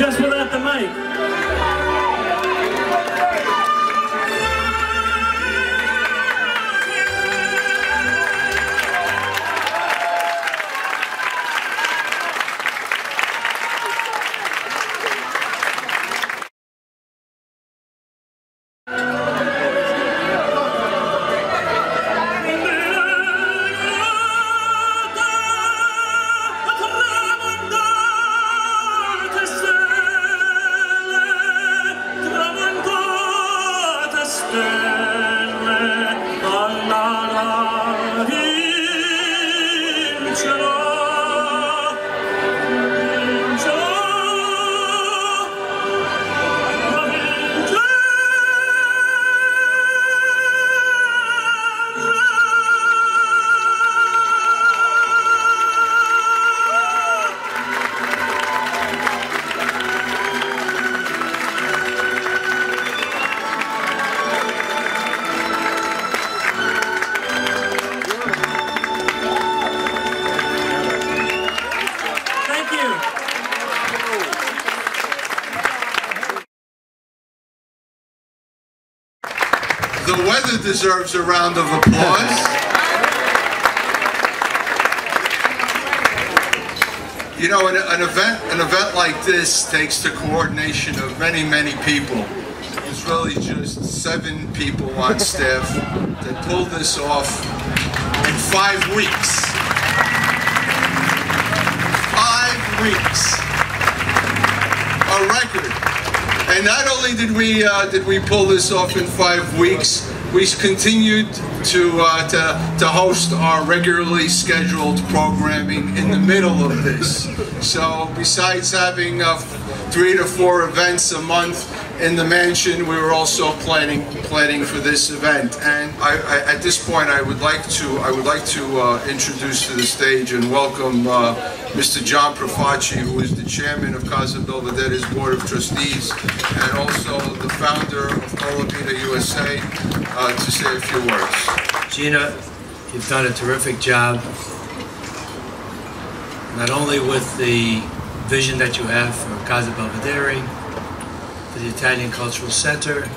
just without the mic. Deserves a round of applause. You know, an, an event an event like this takes the coordination of many, many people. It's really just seven people on staff that pulled this off in five weeks. Five weeks. A record. And not only did we uh, did we pull this off in five weeks, we continued to, uh, to to host our regularly scheduled programming in the middle of this. So besides having uh, three to four events a month in the mansion, we were also planning planning for this event. And I, I, at this point, I would like to I would like to uh, introduce to the stage and welcome uh, Mr. John Profaci, who is the chairman of Casa Belvedere's Board of Trustees and also the founder of Colavita USA, uh, to say a few words. Gina, you've done a terrific job, not only with the vision that you have for Casa Belvedere, for the Italian Cultural Center,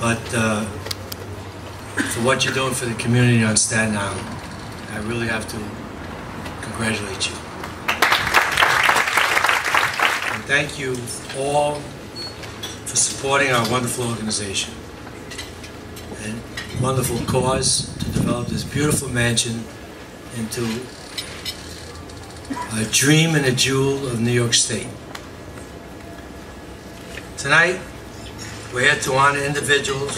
but uh, for what you're doing for the community on Staten Island. I really have to congratulate you. And thank you all for supporting our wonderful organization and wonderful cause to develop this beautiful mansion into a dream and a jewel of New York State. Tonight, we're here to honor individuals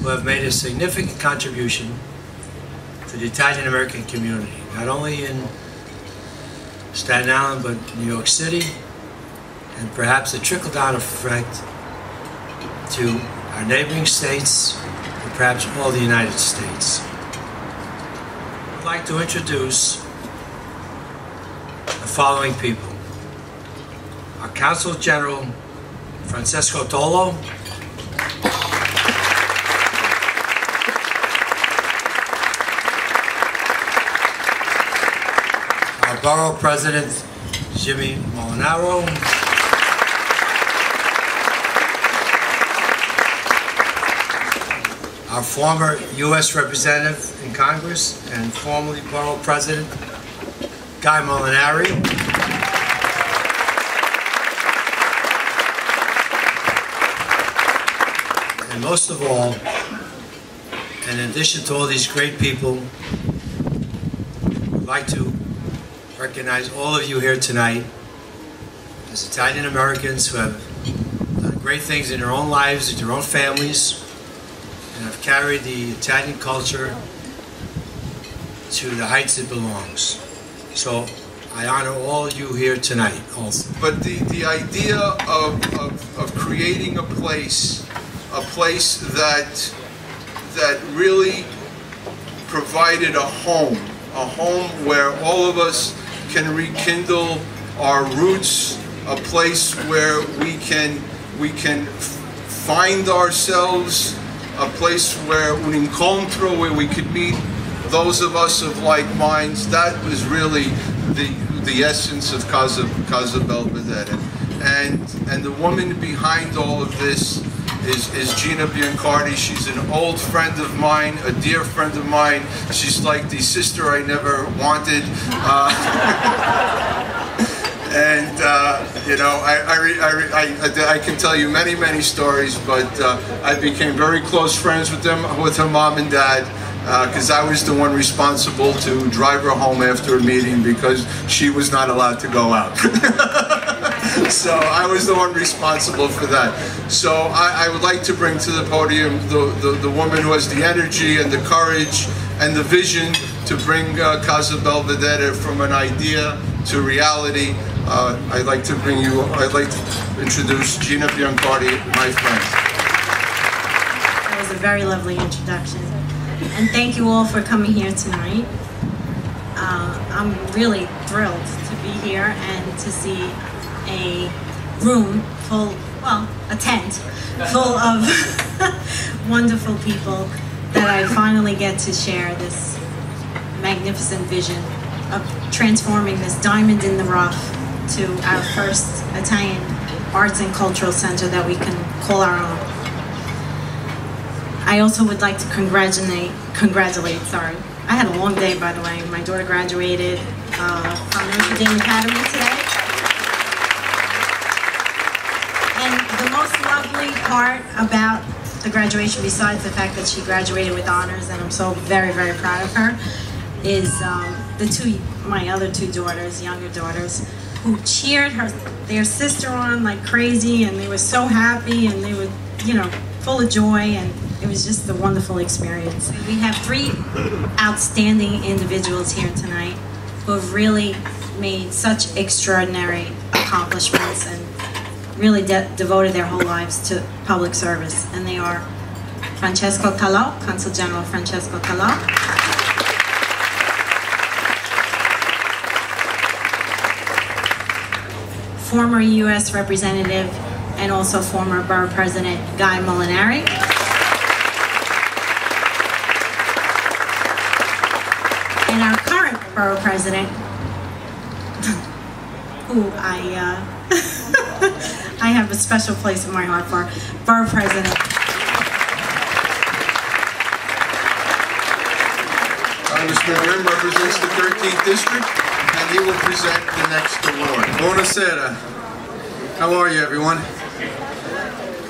who have made a significant contribution to the Italian American community, not only in Staten Island, but New York City, and perhaps a trickle-down effect to our neighboring states, and perhaps all the United States. I'd like to introduce the following people. Our Consul General, Francesco Talò. Our Borough President, Jimmy Molinaro. Our former U.S. Representative in Congress and formerly Borough President, Guy Molinari. And most of all, in addition to all these great people, I'd like to recognize all of you here tonight as Italian Americans who have done great things in their own lives, in their own families, carried the Italian culture to the heights it belongs. So I honor all you here tonight also. But the, the idea of, of, of creating a place, a place that, that really provided a home, a home where all of us can rekindle our roots, a place where we can, we can find ourselves, a place where un encontro, where we could meet those of us of like minds. That was really the, the essence of Casa, Casa Belvedere. And, and the woman behind all of this is, is Gina Biancardi. She's an old friend of mine, a dear friend of mine. She's like the sister I never wanted. Uh, and uh, you know, I, I, I, I, can tell you many, many stories, but uh, I became very close friends with them, with her mom and dad, because uh, I was the one responsible to drive her home after a meeting because she was not allowed to go out. so I was the one responsible for that. So I, I would like to bring to the podium the, the, the, woman who has the energy and the courage and the vision to bring uh, Casa Belvedere from an idea to reality. Uh, I'd like to bring you, I'd like to introduce Gina Biancardi, my friend. That was a very lovely introduction. And thank you all for coming here tonight. Uh, I'm really thrilled to be here and to see a room full, well, a tent full of wonderful people that I finally get to share this magnificent vision of transforming this diamond in the rough to our first Italian arts and cultural center that we can call our own. I also would like to congratulate, congratulate, sorry. I had a long day, by the way. My daughter graduated uh, from Notre Dame Academy today. And the most lovely part about the graduation, besides the fact that she graduated with honors, and I'm so very, very proud of her, is um, the two, my other two daughters, younger daughters, who cheered her their sister on like crazy and they were so happy and they were you know full of joy and it was just a wonderful experience. We have three outstanding individuals here tonight who have really made such extraordinary accomplishments and really de devoted their whole lives to public service and they are Francesco Talò, Consul General Francesco Talò former U.S. Representative and also former Borough President Guy Molinari. And our current Borough President, who I, uh, I have a special place in my heart for, Borough President. Congressman Grimm represents the 13th District he will present the next award. Buonasera. How are you, everyone?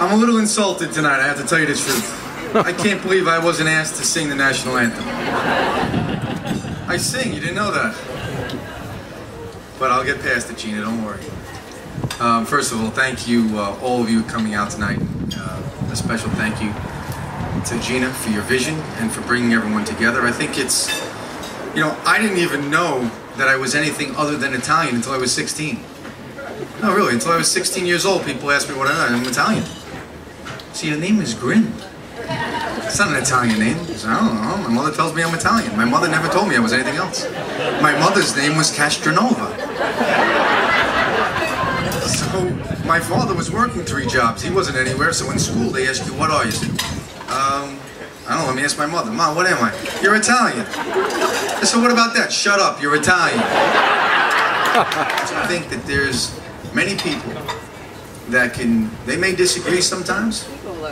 I'm a little insulted tonight, I have to tell you the truth. I can't believe I wasn't asked to sing the national anthem. I sing, you didn't know that. But I'll get past it, Gina, don't worry. Um, first of all, thank you, uh, all of you coming out tonight. Uh, a special thank you to Gina for your vision and for bringing everyone together. I think it's, you know, I didn't even know that I was anything other than Italian until I was 16. No, really, until I was 16 years old, people asked me what I am. I'm Italian. See, your name is Grimm. It's not an Italian name. I don't know. My mother tells me I'm Italian. My mother never told me I was anything else. My mother's name was Castronova. So, my father was working three jobs. He wasn't anywhere, so in school they asked you, what are you? Um, I don't know, let me ask my mother. Mom, what am I? You're Italian. I said, what about that? Shut up, you're Italian. so I think that there's many people that can, they may disagree sometimes.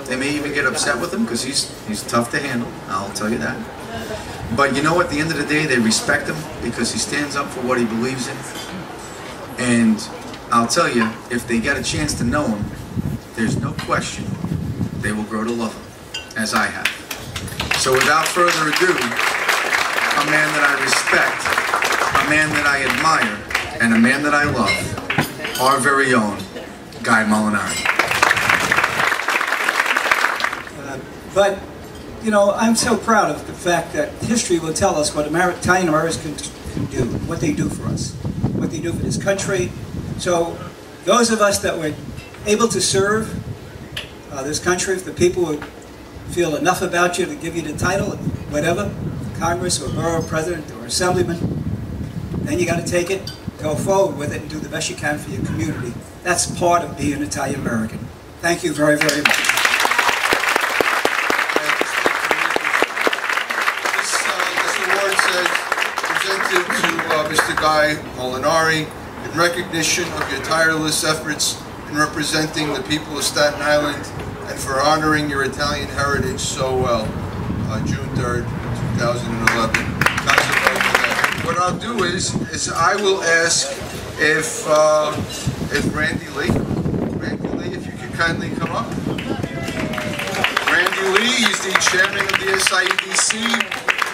They may even get upset with him because he's, he's tough to handle, I'll tell you that. But you know at the end of the day, they respect him because he stands up for what he believes in. And I'll tell you, if they get a chance to know him, there's no question they will grow to love him, as I have. So without further ado, a man that I respect, a man that I admire, and a man that I love, our very own Guy Molinari. Uh, but, you know, I'm so proud of the fact that history will tell us what Italian Americans can, can do, what they do for us. what they do for this country. So those of us that were able to serve uh, this country, if the people would feel enough about you to give you the title, whatever, Congress or borough president or assemblyman, then you got to take it, go forward with it, and do the best you can for your community. That's part of being Italian American. Thank you very, very much. This, uh, award says, presented to uh, Mr. Guy Molinari in recognition of your tireless efforts in representing the people of Staten Island and for honoring your Italian heritage so well. Uh, June 3rd, 2011. What I'll do is, is I will ask if, uh, if Randy Lee, Randy Lee, if you could kindly come up. Randy Lee, he's the chairman of the SIEDC,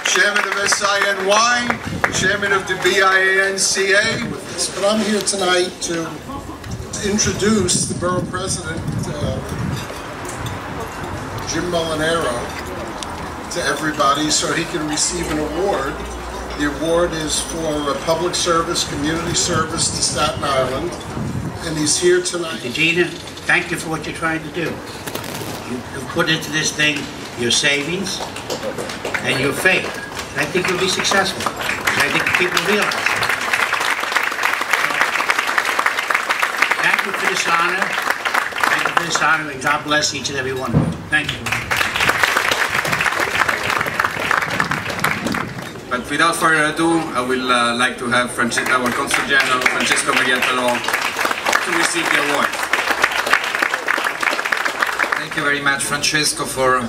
chairman of SINY, chairman of the BIANCA. But I'm here tonight to introduce the borough president, Jim Molinaro, to everybody so he can receive an award. The award is for public service, community service to Staten Island, and he's here tonight. Gina, thank you for what you're trying to do. You- You've put into this thing your savings and your faith. And I think you'll be successful. And I think people realize. Thank you for this honor. Thank you for this honor, and God bless each and every one of you. Thank you. But without further ado, I will uh, like to have Franci- our Consul General, Francesco Pelon, to receive the award. Thank you very much, Francesco, for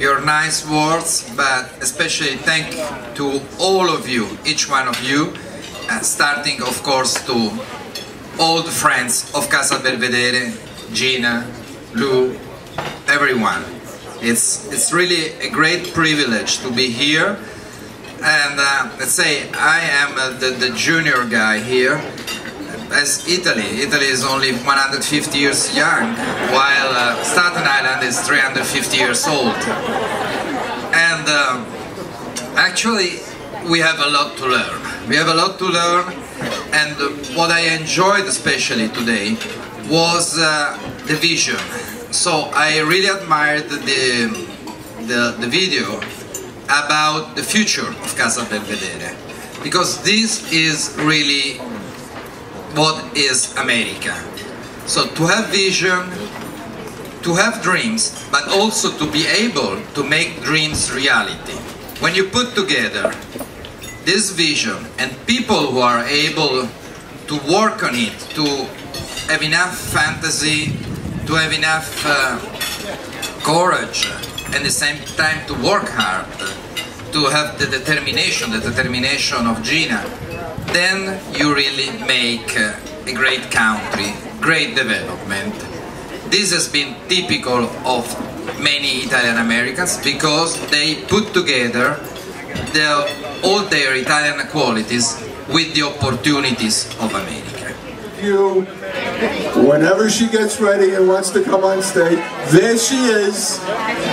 your nice words, but especially thank to all of you, each one of you, uh, starting, of course, to old friends of Casa Belvedere, Gina, Lou, everyone. It's, it's really a great privilege to be here. And uh, let's say I am uh, the, the junior guy here, as Italy. Italy is only 150 years young, while uh, Staten Island is 350 years old. And uh, actually, we have a lot to learn. We have a lot to learn, and what I enjoyed especially today was uh, the vision. So I really admired the, the, the video about the future of Casa Belvedere, because this is really what is America. So to have vision, to have dreams, but also to be able to make dreams reality. When you put together this vision and people who are able to work on it, to have enough fantasy, to have enough uh, courage, and the same time to work hard, to have the determination, the determination of Gina, then you really make uh, a great country, great development. This has been typical of many Italian Americans because they put together all their Italian qualities with the opportunities of America. You, whenever she gets ready and wants to come on stage, there she is,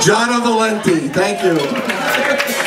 Gianna Valenti. Thank. You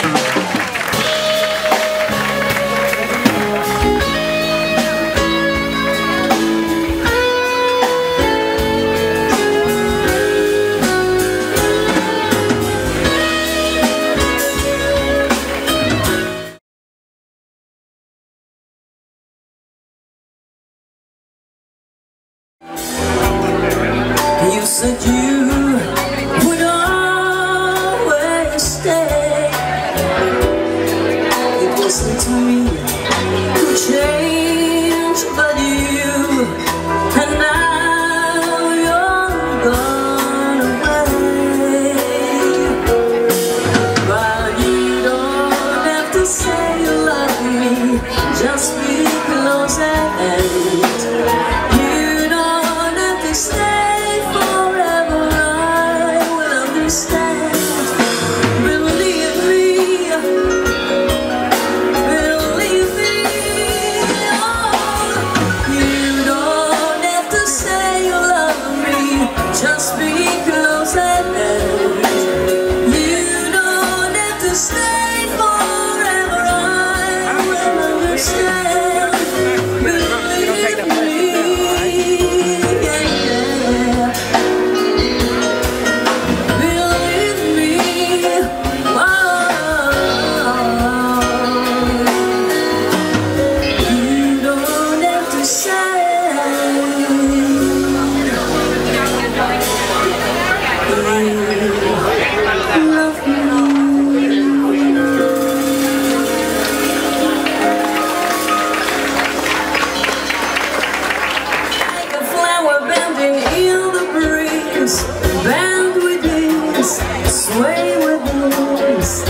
sway with the moves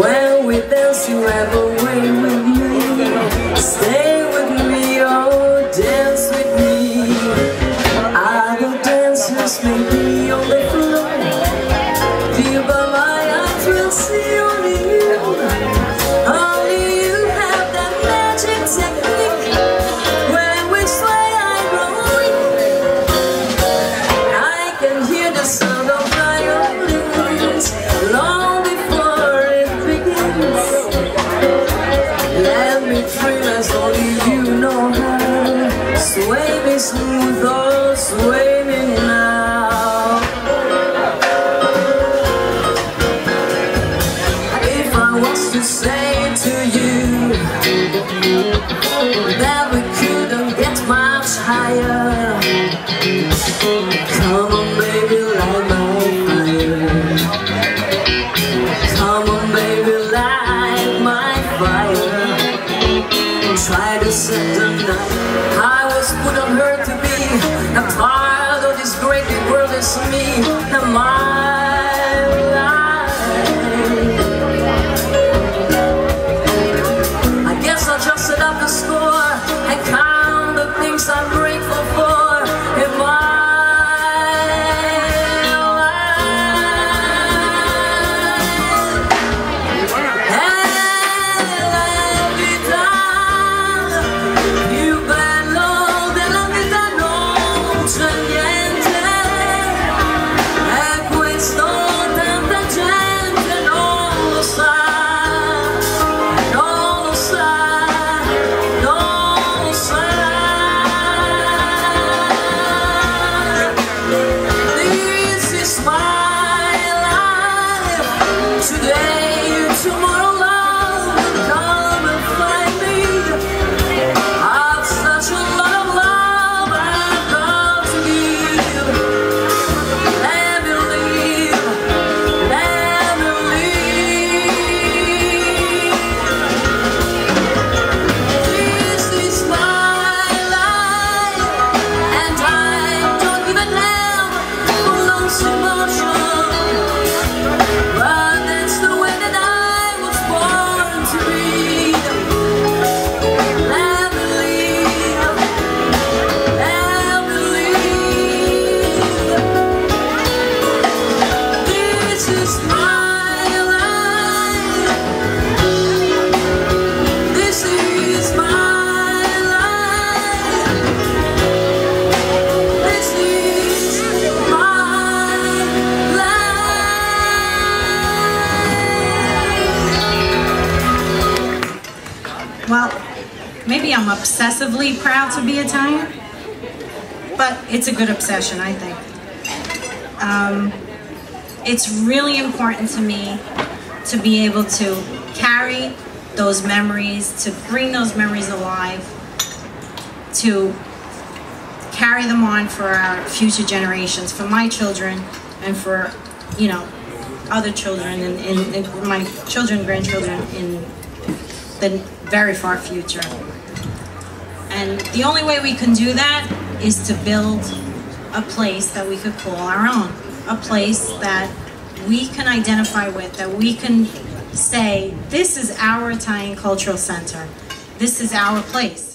When we dance you have a way with Well, maybe I'm obsessively proud to be Italian, but it's a good obsession, I think. Um, it's really important to me to be able to carry those memories, to bring those memories alive, to carry them on for our future generations, for my children, and for, you know, other children and, and, and my children, grandchildren in the very far future. And the only way we can do that is to build a place that we could call our own. A place that we can identify with, that we can say, this is our Italian Cultural Center. This is our place.